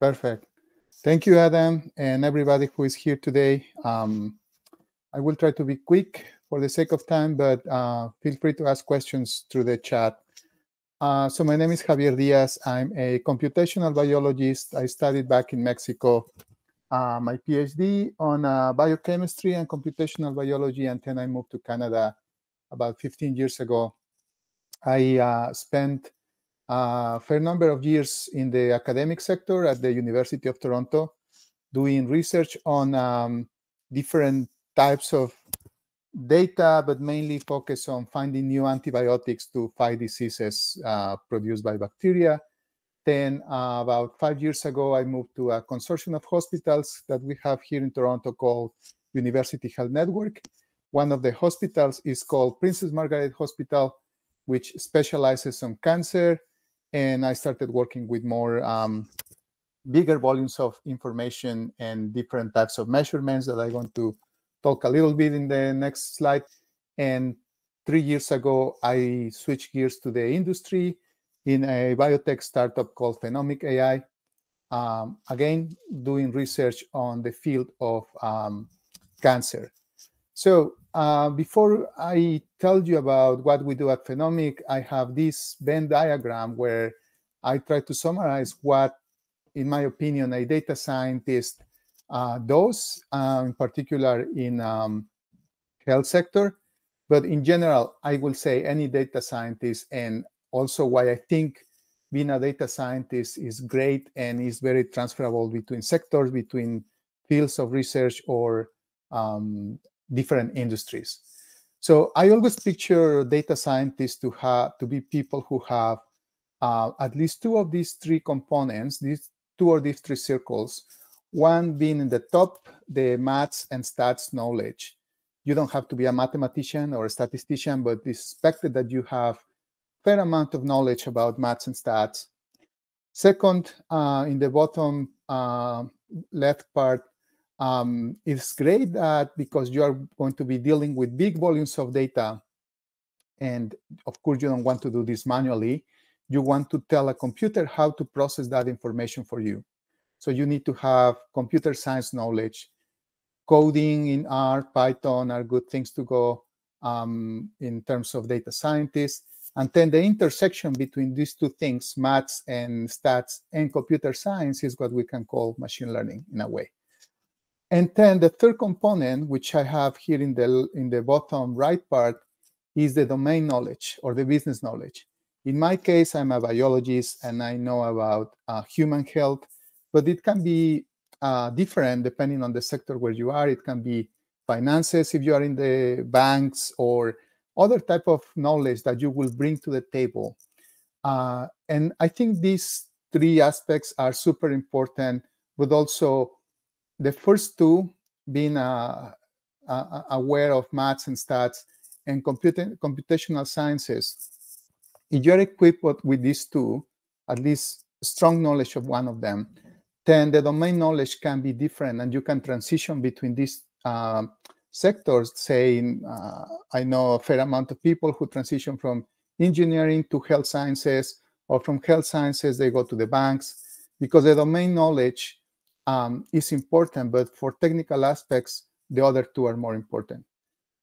Perfect. Thank you, Adam, and everybody who is here today. Um, I will try to be quick for the sake of time, but uh, feel free to ask questions through the chat. Uh, so my name is Javier Diaz. I'm a computational biologist. I studied back in Mexico uh, my PhD on uh, biochemistry and computational biology, and then I moved to Canada about 15 years ago. I uh, spent a fair number of years in the academic sector at the University of Toronto doing research on um, different types of data, but mainly focus on finding new antibiotics to fight diseases uh, produced by bacteria. Then, uh, about five years ago, I moved to a consortium of hospitals that we have here in Toronto called University Health Network. One of the hospitals is called Princess Margaret Hospital, which specializes on cancer. And I started working with more um, bigger volumes of information and different types of measurements that I'm going to talk a little bit in the next slide. And three years ago, I switched gears to the industry in a biotech startup called Phenomic AI. Um, again, doing research on the field of um, cancer. So uh, before I tell you about what we do at Phenomic, I have this Venn diagram where I try to summarize what, in my opinion, a data scientist uh, does, uh, in particular in um, health sector. But in general, I will say any data scientist and also why I think being a data scientist is great and is very transferable between sectors, between fields of research or um, different industries. So I always picture data scientists to have to be people who have uh, at least two of these three components, these two or these three circles. One being in the top, the maths and stats knowledge. You don't have to be a mathematician or a statistician, but it's expected that you have fair amount of knowledge about maths and stats. Second, uh, in the bottom uh, left part, um, it's great that because you are going to be dealing with big volumes of data, and of course you don't want to do this manually, you want to tell a computer how to process that information for you. So you need to have computer science knowledge. Coding in R, Python are good things to go um, in terms of data scientists. And then the intersection between these two things, maths and stats and computer science, is what we can call machine learning in a way. And then the third component, which I have here in the, in the bottom right part, is the domain knowledge or the business knowledge. In my case, I'm a biologist and I know about uh, human health, but it can be uh, different depending on the sector where you are. It can be finances if you are in the banks or other type of knowledge that you will bring to the table. Uh, and I think these three aspects are super important, but also the first two being uh, uh, aware of maths and stats and computational sciences. If you're equipped with these two, at least strong knowledge of one of them, then the domain knowledge can be different and you can transition between these uh, sectors, saying uh, I know a fair amount of people who transition from engineering to health sciences, or from health sciences, they go to the banks, because the domain knowledge um, is important, but for technical aspects, the other two are more important.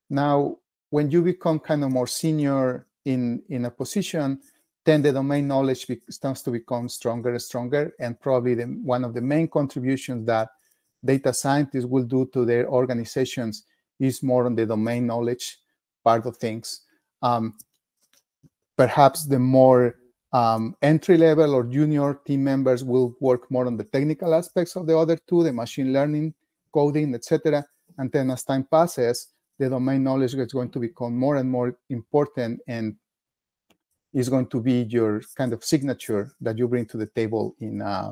Now, when you become kind of more senior in, in a position, then the domain knowledge starts to become stronger and stronger. And probably the, one of the main contributions that data scientists will do to their organizations is more on the domain knowledge part of things. Um, perhaps the more um, entry level or junior team members will work more on the technical aspects of the other two, the machine learning, coding, etc. And then as time passes, the domain knowledge is going to become more and more important and is going to be your kind of signature that you bring to the table in uh,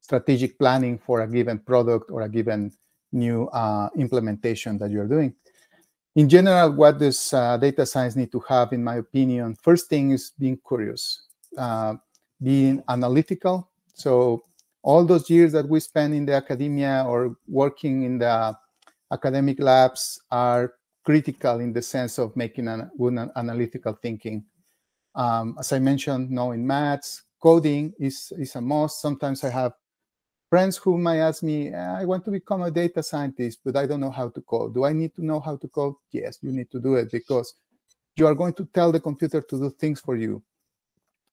strategic planning for a given product or a given new uh, implementation that you're doing. In general, what does uh, data science need to have, in my opinion? First thing is being curious, uh, being analytical. So all those years that we spend in the academia or working in the academic labs are critical in the sense of making an, good analytical thinking. Um, as I mentioned, knowing maths, coding is, is a must. Sometimes I have friends who might ask me, I want to become a data scientist, but I don't know how to code. Do I need to know how to code? Yes, you need to do it because you are going to tell the computer to do things for you.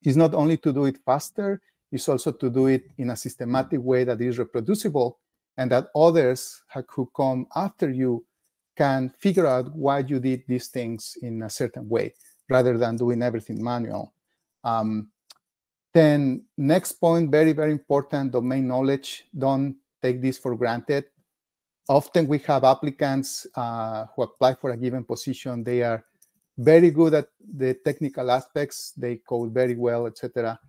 It's not only to do it faster, it's also to do it in a systematic way that is reproducible and that others who come after you can figure out why you did these things in a certain way rather than doing everything manual. Um, then next point, very, very important, domain knowledge. Don't take this for granted. Often we have applicants uh, who apply for a given position. They are very good at the technical aspects. They code very well, etc.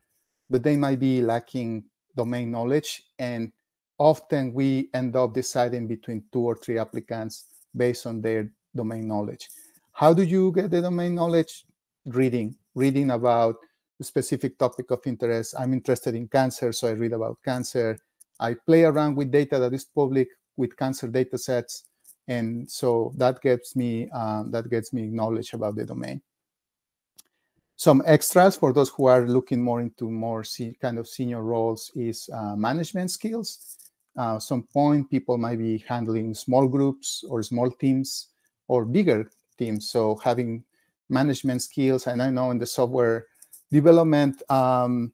But they might be lacking domain knowledge. And often we end up deciding between two or three applicants based on their domain knowledge. How do you get the domain knowledge? Reading, reading about a specific topic of interest. I'm interested in cancer, so I read about cancer. I play around with data that is public with cancer data sets. And so that gets me um, that gets me knowledge about the domain. Some extras for those who are looking more into more kind of senior roles is uh, management skills. Uh, some point people might be handling small groups or small teams or bigger teams. So having management skills, and I know in the software development um,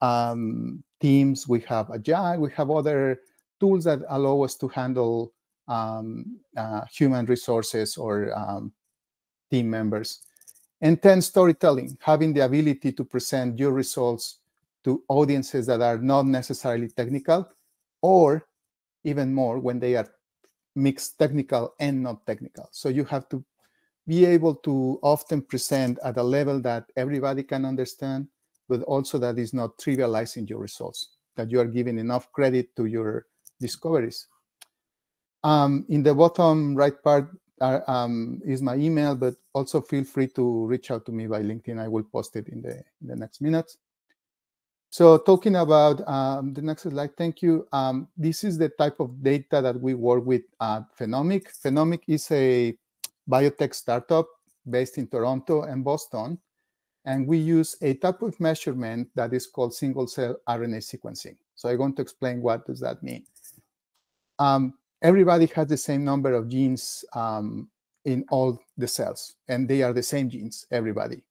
um, teams, we have Agile, we have other tools that allow us to handle um, uh, human resources or um, team members. And then storytelling, having the ability to present your results to audiences that are not necessarily technical, or even more when they are mixed technical and not technical. So you have to be able to often present at a level that everybody can understand, but also that is not trivializing your results, that you are giving enough credit to your discoveries. Um, in the bottom right part uh, um, is my email, but also feel free to reach out to me by LinkedIn. I will post it in the, in the next minutes. So talking about um, the next slide, thank you. Um, this is the type of data that we work with at Phenomic. Phenomic is a biotech startup based in Toronto and Boston. And we use a type of measurement that is called single cell RNA sequencing. So I'm going to explain what does that mean. Um, everybody has the same number of genes um, in all the cells, and they are the same genes, everybody.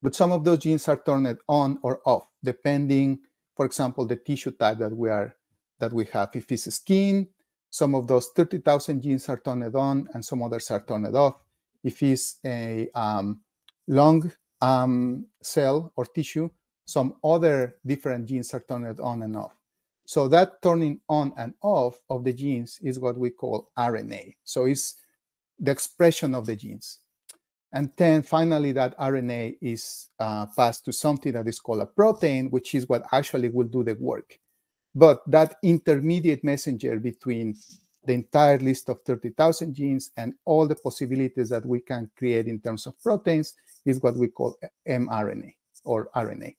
But some of those genes are turned on or off, depending, for example, the tissue type that we are that we have. If it's skin, some of those 30,000 genes are turned on and some others are turned off. If it's a um, lung um, cell or tissue, some other different genes are turned on and off. So that turning on and off of the genes is what we call RNA. So it's the expression of the genes. And then finally, that RNA is uh, passed to something that is called a protein, which is what actually will do the work. But that intermediate messenger between the entire list of 30,000 genes and all the possibilities that we can create in terms of proteins is what we call mRNA or RNA.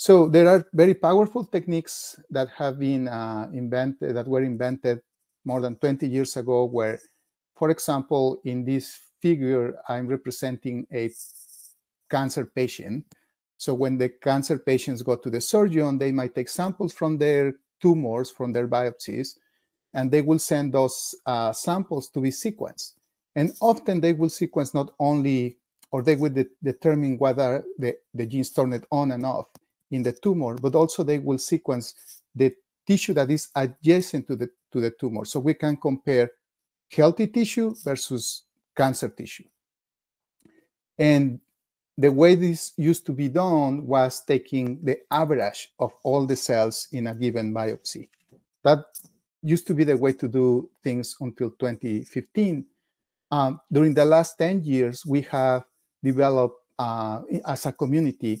So there are very powerful techniques that have been uh, invented, that were invented more than 20 years ago, where, for example, in this figure, I'm representing a cancer patient so when the cancer patients go to the surgeon, they might take samples from their tumors, from their biopsies, and they will send those uh, samples to be sequenced. And often they will sequence not only, or they will de determine whether the, the genes turn it on and off in the tumor, but also they will sequence the tissue that is adjacent to the, to the tumor. So we can compare healthy tissue versus cancer tissue. And the way this used to be done was taking the average of all the cells in a given biopsy. That used to be the way to do things until 2015. Um, during the last 10 years, we have developed uh, as a community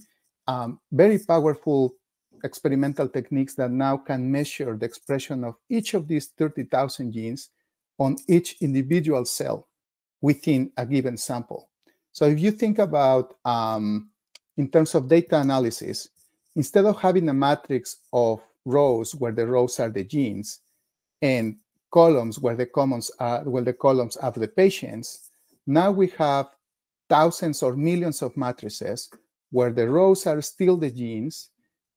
um, very powerful experimental techniques that now can measure the expression of each of these 30,000 genes on each individual cell within a given sample. So if you think about um, in terms of data analysis, instead of having a matrix of rows where the rows are the genes and columns where the columns are where the columns are the patients, now we have thousands or millions of matrices where the rows are still the genes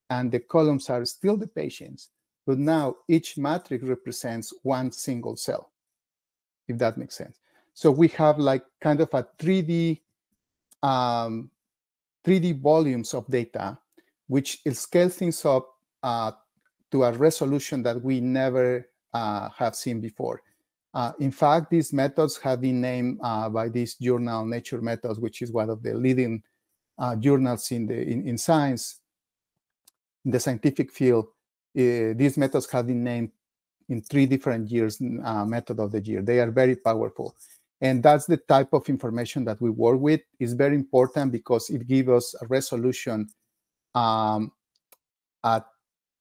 and the columns are still the patients, but now each matrix represents one single cell, if that makes sense. So we have like kind of a 3D, um, 3D volumes of data, which scale things up uh, to a resolution that we never uh, have seen before. Uh, in fact, these methods have been named uh, by this journal, Nature Methods, which is one of the leading uh, journals in the in, in, science, in the scientific field. Uh, these methods have been named in three different years, uh, method of the year. They are very powerful. And that's the type of information that we work with. It's very important because it gives us a resolution um, at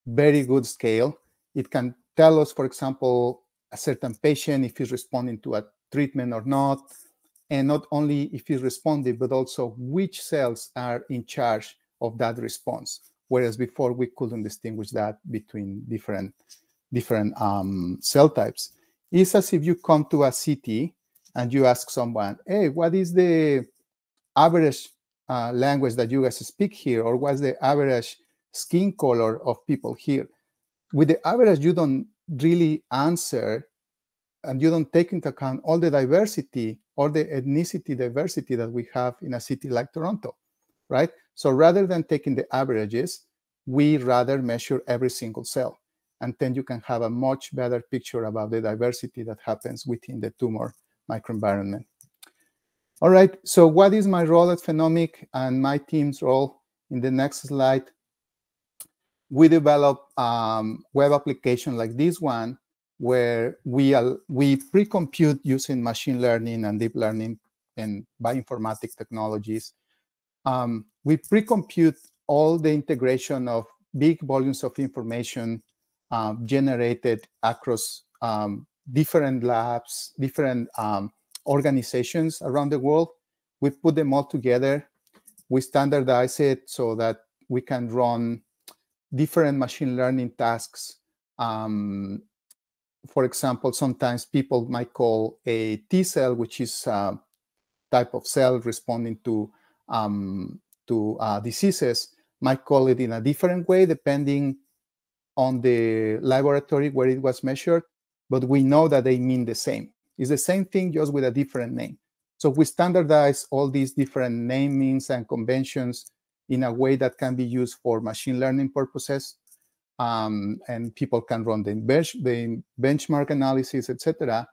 very good scale. It can tell us, for example, a certain patient if he's responding to a treatment or not, and not only if he's responding, but also which cells are in charge of that response. Whereas before we couldn't distinguish that between different different um, cell types. It's as if you come to a city and you ask someone, "Hey, what is the average uh, language that you guys speak here, or what's the average skin color of people here?" With the average, you don't really answer and you don't take into account all the diversity or the ethnicity diversity that we have in a city like Toronto, right? So rather than taking the averages, we rather measure every single cell. And then you can have a much better picture about the diversity that happens within the tumor microenvironment. All right, so what is my role at Phenomic and my team's role? In the next slide, we develop um, web application like this one, where we, uh, we pre-compute using machine learning and deep learning and bioinformatic technologies. Um, we pre-compute all the integration of big volumes of information um, generated across um, different labs, different um, organizations around the world. We put them all together. We standardize it so that we can run different machine learning tasks. Um, for example, sometimes people might call a T cell, which is a type of cell responding to um, to uh, diseases, might call it in a different way depending on the laboratory where it was measured, but we know that they mean the same. It's the same thing, just with a different name. So we standardize all these different namings and conventions in a way that can be used for machine learning purposes. Um, and people can run the, bench, the benchmark analysis, etc.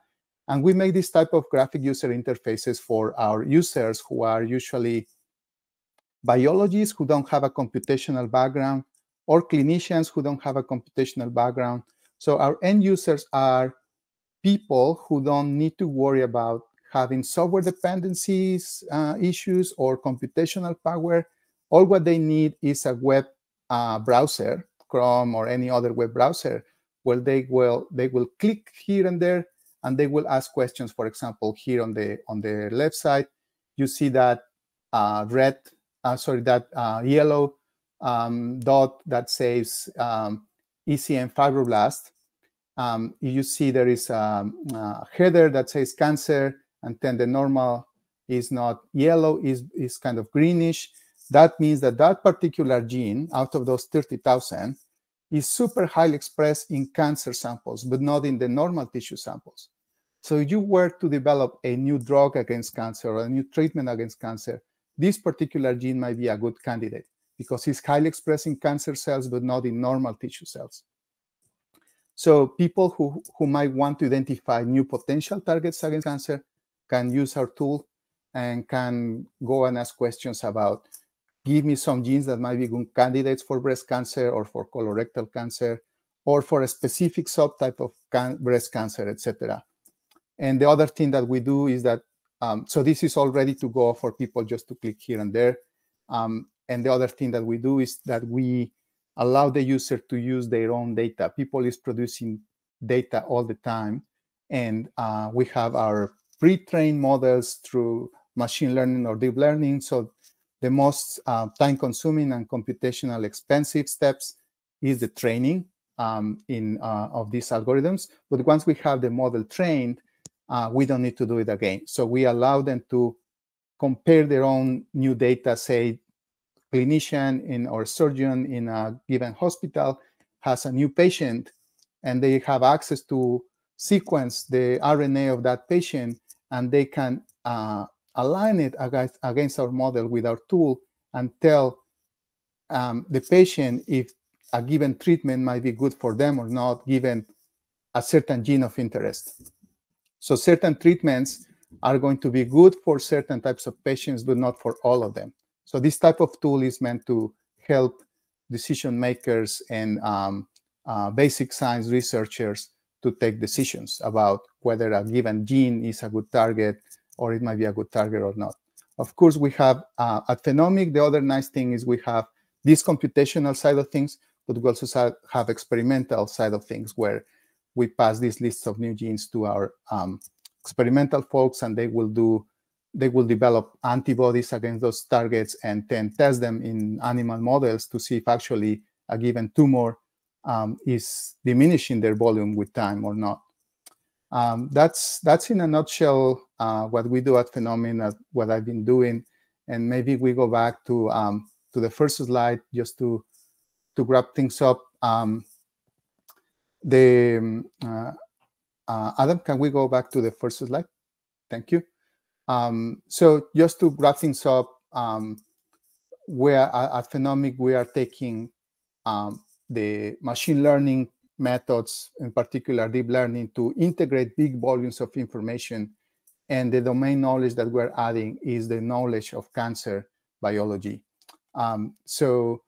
And we make this type of graphic user interfaces for our users who are usually biologists who don't have a computational background or clinicians who don't have a computational background. So our end users are people who don't need to worry about having software dependencies uh, issues or computational power all what they need is a web uh, browser, Chrome or any other web browser, where they will they will click here and there and they will ask questions. For example, here on the on the left side, you see that uh, red, uh, sorry, that uh, yellow um, dot that says um, ECM fibroblast. Um, you see there is a, a, header that says cancer, and then the normal is not yellow, is is kind of greenish. That means that that particular gene, out of those 30,000, is super highly expressed in cancer samples, but not in the normal tissue samples. So if you were to develop a new drug against cancer or a new treatment against cancer, this particular gene might be a good candidate because it's highly expressed in cancer cells, but not in normal tissue cells. So people who, who might want to identify new potential targets against cancer can use our tool and can go and ask questions about give me some genes that might be good candidates for breast cancer or for colorectal cancer or for a specific subtype of can breast cancer, etc. And the other thing that we do is that, um, so this is all ready to go for people just to click here and there. Um, and the other thing that we do is that we allow the user to use their own data. People is producing data all the time. And uh, we have our pre-trained models through machine learning or deep learning. So the most uh, time consuming and computational expensive steps is the training um, in uh, of these algorithms. But once we have the model trained, uh, we don't need to do it again. So we allow them to compare their own new data, say clinician in or surgeon in a given hospital has a new patient and they have access to sequence the RNA of that patient and they can uh, align it against, against our model with our tool and tell um, the patient if a given treatment might be good for them or not, given a certain gene of interest. So certain treatments are going to be good for certain types of patients, but not for all of them. So this type of tool is meant to help decision makers and um, uh, basic science researchers to take decisions about whether a given gene is a good target or it might be a good target or not. Of course, we have uh, at Phenomic, the other nice thing is we have this computational side of things, but we also have experimental side of things where we pass these lists of new genes to our um, experimental folks and they will do they will develop antibodies against those targets and then test them in animal models to see if actually a given tumor um, is diminishing their volume with time or not. Um, that's that's in a nutshell uh, what we do at Phenomic, what I've been doing, and maybe we go back to um, to the first slide just to to wrap things up. Um, the um, uh, uh, Adam, can we go back to the first slide? Thank you. Um, so just to wrap things up, um, where at Phenomic we are taking um, the machine learning methods, in particular deep learning, to integrate big volumes of information. And the domain knowledge that we're adding is the knowledge of cancer biology. Um, so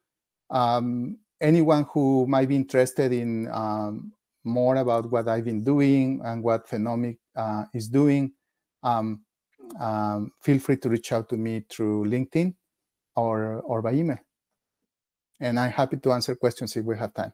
um, anyone who might be interested in um, more about what I've been doing and what Phenomic uh, is doing, um, um, feel free to reach out to me through LinkedIn or, or by email. And I'm happy to answer questions if we have time.